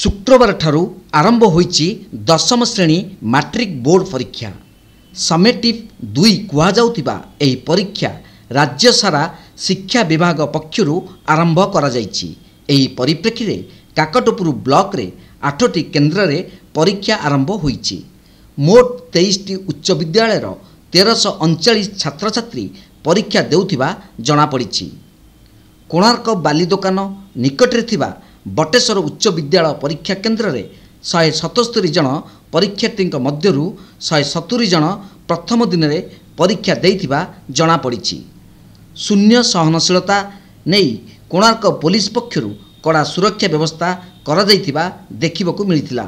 ଶୁକ୍ରବାରଠାରୁ ଆରମ୍ଭ ହୋଇଛି ଦଶମ ଶ୍ରେଣୀ ମାଟ୍ରିକ୍ ବୋର୍ଡ଼ ପରୀକ୍ଷା। ସମେଟିଭ୍ ଦୁଇ କୁହାଯାଉଥିବା ଏହି ପରୀକ୍ଷା ରାଜ୍ୟ ସାରା ଶିକ୍ଷା ବିଭାଗ ପକ୍ଷରୁ ଆରମ୍ଭ କରାଯାଇଛି। ଏହି ପରିପ୍ରେକ୍ଷୀରେ କାକଟପୁର ବ୍ଲକରେ ଆଠଟି କେନ୍ଦ୍ରରେ ପରୀକ୍ଷା ଆରମ୍ଭ ହୋଇଛି। ମୋଟ ତେଇଶଟି ଉଚ୍ଚ ବିଦ୍ୟାଳୟର ତେରଶହ ଅଣଚାଳିଶ ଛାତ୍ରଛାତ୍ରୀ ପରୀକ୍ଷା ଦେଉଥିବା ଜଣାପଡ଼ିଛି। କୋଣାର୍କ ବାଲି ଦୋକାନ ନିକଟରେ ଥିବା ବଟେଶ୍ୱର ଉଚ୍ଚ ବିଦ୍ୟାଳୟ ପରୀକ୍ଷା କେନ୍ଦ୍ରରେ ଶହେ ସତସ୍ତରୀ ଜଣ ପରୀକ୍ଷାର୍ଥୀଙ୍କ ମଧ୍ୟରୁ ଶହେ ସତୁରି ଜଣ ପ୍ରଥମ ଦିନରେ ପରୀକ୍ଷା ଦେଇଥିବା ଜଣାପଡ଼ିଛି। ଶୂନ୍ୟ ସହନଶୀଳତା ନେଇ କୋଣାର୍କ ପୋଲିସ ପକ୍ଷରୁ କଡ଼ା ସୁରକ୍ଷା ବ୍ୟବସ୍ଥା କରାଯାଇଥିବା ଦେଖିବାକୁ ମିଳିଥିଲା।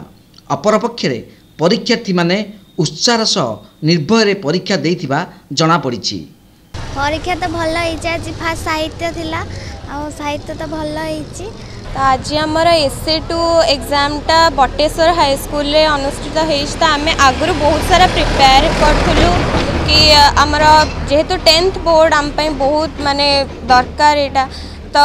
ଅପରପକ୍ଷରେ ପରୀକ୍ଷାର୍ଥୀମାନେ ଉତ୍ସାହର ସହ ନିର୍ଭୟରେ ପରୀକ୍ଷା ଦେଇଥିବା ଜଣାପଡ଼ିଛି। ପରୀକ୍ଷା ତ ଭଲ ହେଇଛି। ଆଜି ଫାଷ୍ଟ ସାହିତ୍ୟ ଥିଲା। ଆଉ ସାହିତ୍ୟ ତ ଭଲ ହେଇଛି। তো আজ আমার এসে টু এক্সামটা বটেশ্বর হাইস্কুলে অনুষ্ঠিত হয়েছে তো আমি আগর বহু সারা প্রিপেয়ার করলু কি আমার যেহেতু টেন্থ বোর্ড আম বহুত মানে দরকার এটা তো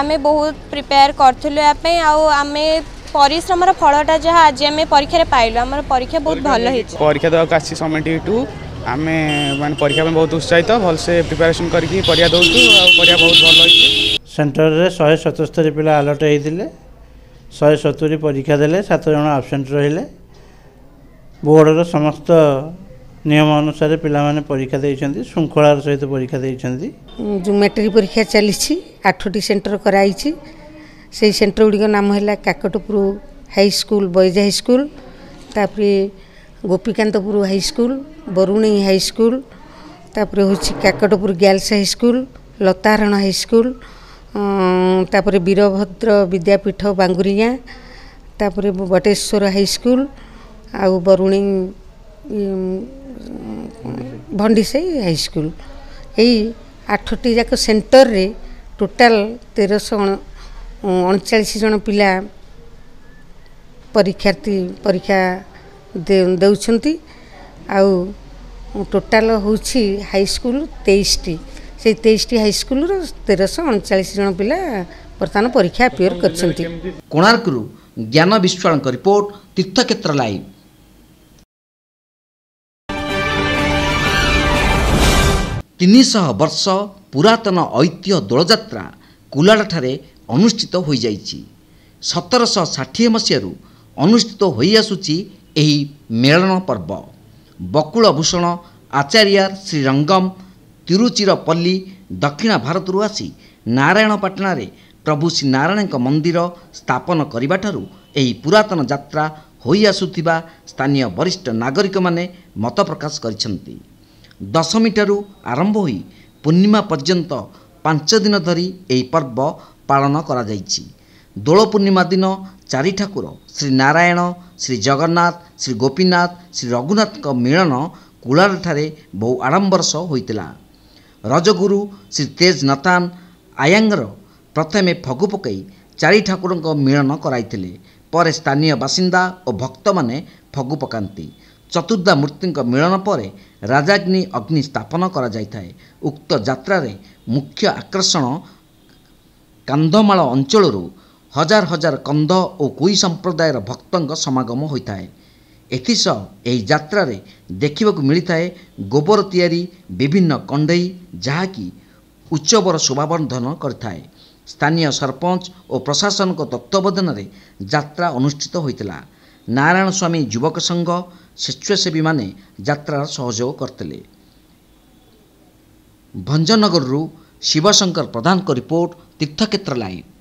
আমি বহুত প্রিপেয়ার করলু এপাই আমি পরিশ্রমর ফলটা যা আজ আমি পরীক্ষায় পাইলু আমার পরীক্ষা বহুত ভালো হয়েছে পরীক্ষা দেওয়া আসছি সমিটি টু আমি মানে পরীক্ষা বহুত উৎসাহিত ভালসে প্রিপারেসন করি পরীক্ষা দেছু পরীক্ষা বহুত ভালো হয়েছে ଆଉ ପରୀକ୍ଷା ବହୁତ ଭଲ ହେଇଛି ସେଣ୍ଟରରେ ଶହେ ସତସ୍ତରୀ ପିଲା ଆଲର୍ଟ ହେଇଥିଲେ ଶହେ ସତୁରି ପରୀକ୍ଷା ଦେଲେ ସାତ ଜଣ ଆବସେଣ୍ଟ ରହିଲେ। ବୋର୍ଡ଼ର ସମସ୍ତ ନିୟମ ଅନୁସାରେ ପିଲାମାନେ ପରୀକ୍ଷା ଦେଇଛନ୍ତି ଶୃଙ୍ଖଳାର ସହିତ ପରୀକ୍ଷା ଦେଇଛନ୍ତି। ଯେଉଁ ମେଟ୍ରିକ୍ ପରୀକ୍ଷା ଚାଲିଛି ଆଠଟି ସେଣ୍ଟର କରାଯାଇଛି ସେଇ ସେଣ୍ଟର ଗୁଡ଼ିକ ନାମ ହେଲା କାକଟପୁର ହାଇସ୍କୁଲ ବଏଜ ହାଇସ୍କୁଲ ତାପରେ ଗୋପୀକାନ୍ତପୁର ହାଇସ୍କୁଲ ବରୁଣେଇ ହାଇସ୍କୁଲ ତାପରେ ହେଉଛି Kakatpur girls high school Lataharan high school ତାପରେ ବୀରଭଦ୍ର ବିଦ୍ୟାପୀଠ ବାଙ୍ଗୁରିଗାଁ ତାପରେ ବଟେଶ୍ୱର ହାଇସ୍କୁଲ ଆଉ ବରୁଣେଇ ଭଣ୍ଡିସାହି ହାଇସ୍କୁଲ। ଏଇ ଆଠଟି ଯାକ ସେଣ୍ଟରରେ ଟୋଟାଲ ତେରଶହ ଅଣଚାଳିଶ ଜଣ ପିଲା ପରୀକ୍ଷାର୍ଥୀ ପରୀକ୍ଷା ଦେଉଛନ୍ତି। ଆଉ ଟୋଟାଲ ହେଉଛି ହାଇସ୍କୁଲ ତେଇଶଟି। ସେଇ ତେଇଶଟି ହାଇସ୍କୁଲର ତେରଶହ ଅଣଚାଳିଶ ଜଣ ପିଲା ବର୍ତ୍ତମାନ ପରୀକ୍ଷା ଆପିୟର କରିଛନ୍ତି। କୋଣାର୍କରୁ ଜ୍ଞାନ ବିଶ୍ୱାଳଙ୍କ ରିପୋର୍ଟ ତୀର୍ଥକ୍ଷେତ୍ର ଲାଇଭ୍ ତିନିଶହ ବର୍ଷ ପୁରାତନ ଐତିହ୍ୟ ଦୋଳଯାତ୍ରା କୁଲାଡ଼ାଠାରେ ଅନୁଷ୍ଠିତ ହୋଇଯାଇଛି। ସତରଶହ ଷାଠିଏ ମସିହାରୁ ଅନୁଷ୍ଠିତ ହୋଇଆସୁଛି ଏହି ମେଳନ ପର୍ବ। ବକୁଳଭୂଷଣ ଆଚାର୍ଯ୍ୟାର ଶ୍ରୀରଙ୍ଗମ୍ ତିରୁଚିରପଲ୍ଲୀ ଦକ୍ଷିଣ ଭାରତରୁ ଆସି ନାରାୟଣପାଟଣାରେ ପ୍ରଭୁ ଶ୍ରୀନାରାୟଣଙ୍କ ମନ୍ଦିର ସ୍ଥାପନ କରିବାଠାରୁ ଏହି ପୁରାତନ ଯାତ୍ରା ହୋଇଆସୁଥିବା ସ୍ଥାନୀୟ ବରିଷ୍ଠ ନାଗରିକମାନେ ମତ ପ୍ରକାଶ କରିଛନ୍ତି। ଦଶମୀଠାରୁ ଆରମ୍ଭ ହୋଇ ପୂର୍ଣ୍ଣିମା ପର୍ଯ୍ୟନ୍ତ ପାଞ୍ଚ ଦିନ ଧରି ଏହି ପର୍ବ ପାଳନ କରାଯାଇଛି। ଦୋଳ ପୂର୍ଣ୍ଣିମା ଦିନ ଚାରି ଠାକୁର ଶ୍ରୀ ନାରାୟଣ ଶ୍ରୀ ଜଗନ୍ନାଥ ଶ୍ରୀ ଗୋପୀନାଥ ଶ୍ରୀ ରଘୁନାଥଙ୍କ ମିଳନ କୁଳାରଠାରେ ବହୁ ଆଡ଼ମ୍ବର ସହ ହୋଇଥିଲା। ରଜଗୁରୁ ଶ୍ରୀ ତେଜ ନତାନ ଆୟାଙ୍ଗର ପ୍ରଥମେ ଫଗୁ ପକାଇ ଚାରି ଠାକୁରଙ୍କ ମିଳନ କରାଇଥିଲେ। ପରେ ସ୍ଥାନୀୟ ବାସିନ୍ଦା ଓ ଭକ୍ତମାନେ ଫଗୁ ପକାନ୍ତି। ଚତୁର୍ଦ୍ଧା ମୂର୍ତ୍ତିଙ୍କ ମିଳନ ପରେ ରାଜାଗ୍ନି ଅଗ୍ନି ସ୍ଥାପନ କରାଯାଇଥାଏ। ଉକ୍ତ ଯାତ୍ରାରେ ମୁଖ୍ୟ ଆକର୍ଷଣ କାନ୍ଧମାଳ ଅଞ୍ଚଳରୁ ହଜାର ହଜାର କନ୍ଧ ଓ କୁଇ ସମ୍ପ୍ରଦାୟର ଭକ୍ତଙ୍କ ସମାଗମ ହୋଇଥାଏ। ଏଥିସହ ଏହି ଯାତ୍ରାରେ ଦେଖିବାକୁ ମିଳିଥାଏ ଗୋବର ତିଆରି ବିଭିନ୍ନ କଣ୍ଢେଇ ଯାହାକି ଉତ୍ସବର ଶୋଭାବର୍ଦ୍ଧନ କରିଥାଏ। ସ୍ଥାନୀୟ ସରପଞ୍ଚ ଓ ପ୍ରଶାସନଙ୍କ ତତ୍ତ୍ୱାବଧାନରେ ଯାତ୍ରା ଅନୁଷ୍ଠିତ ହୋଇଥିଲା। ନାରାୟଣ ସ୍ୱାମୀ ଯୁବକ ସଂଘ ସ୍ୱେଚ୍ଛାସେବୀମାନେ ଯାତ୍ରାର ସହଯୋଗ କରିଥିଲେ। ଭଞ୍ଜନଗରରୁ ଶିବଶଙ୍କର ପ୍ରଧାନଙ୍କ ରିପୋର୍ଟ ତୀର୍ଥକ୍ଷେତ୍ର ଲାଇଭ୍।